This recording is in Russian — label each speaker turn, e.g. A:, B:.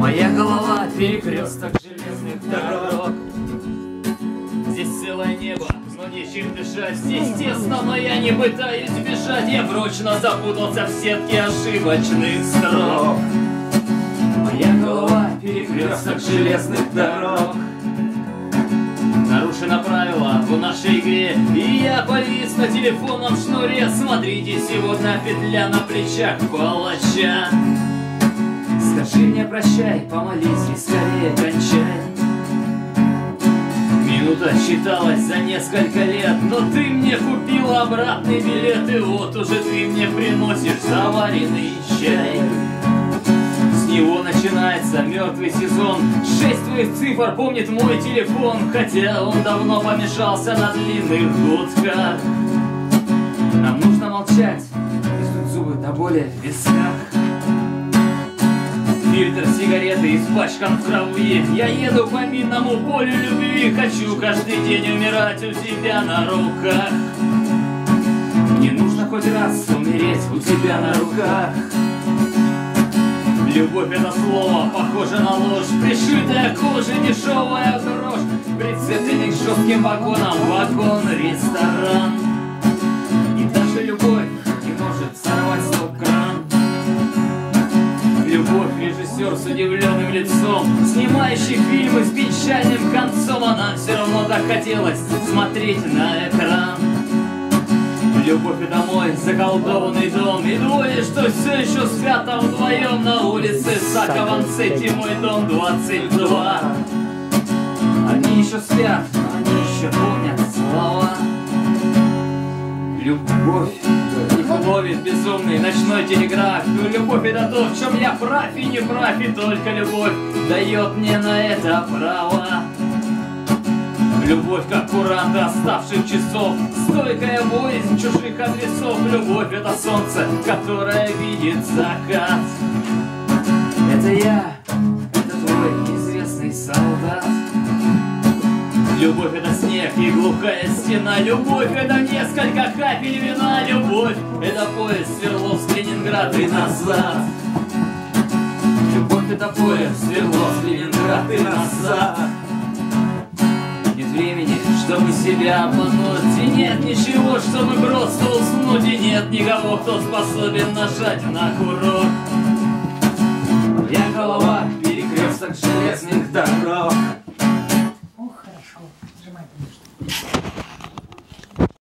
A: Моя голова перекресток железных дорог. Здесь целое небо, но нечем дышать. Здесь тесно, но я не пытаюсь бежать Я прочно запутался в сетке ошибочных строк. Моя голова перекресток железных дорог. Нарушено правило в нашей игре И я повис на телефонном шнуре. Смотрите, сегодня петля на плечах палача Скажи мне прощай, помолись и скорее кончай. Минута считалась за несколько лет Но ты мне купил обратный билет И вот уже ты мне приносишь заваренный чай. Него начинается мертвый сезон Шесть твоих цифр помнит мой телефон Хотя он давно помешался на длинных гудках Нам нужно молчать и зубы до боли в висках Фильтр сигареты испачкан в крови Я еду по минному полю любви Хочу каждый день умирать у тебя на руках. Мне нужно хоть раз умереть у тебя на руках. Любовь это слово похоже на ложь. Пришитая кожа, дешевая дрожь Прицепленный к жестким вагонам Вагон-ресторан режиссер с удивленным лицом Снимающий фильмы с печальным концом. Она все равно так хотелось смотреть на экран. Любовь и домой, заколдованный дом И двое, что все еще спят там вдвоем На улице Сакаванцетти, мой дом 22 Они еще спят, они еще помнят слова. Любовь ловит безумный ночной телеграф. Любовь это то, в чем я прав и не прав. И только любовь дает мне на это право. Любовь, как курант оставших часов. Стойкая боязнь чужих адресов. Любовь — это солнце, которое видит закат. Это я, Снег и глухая стена Любовь — это несколько капель вина. Любовь — это поезд Свердловск-Ленинград и назад. Любовь — это поезд Свердловск-Ленинград и назад. Нет времени, чтобы себя обмануть И нет ничего, чтобы просто уснуть И нет никого, кто способен нажать на курок. Моя голова перекресток железных дорог